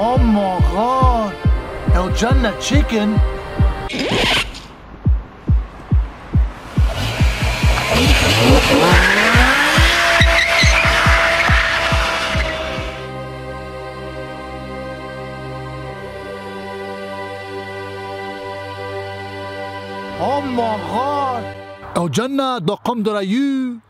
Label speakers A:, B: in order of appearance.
A: Oh my god! El Jannah chicken! Oh my god! Al Jannah.com.au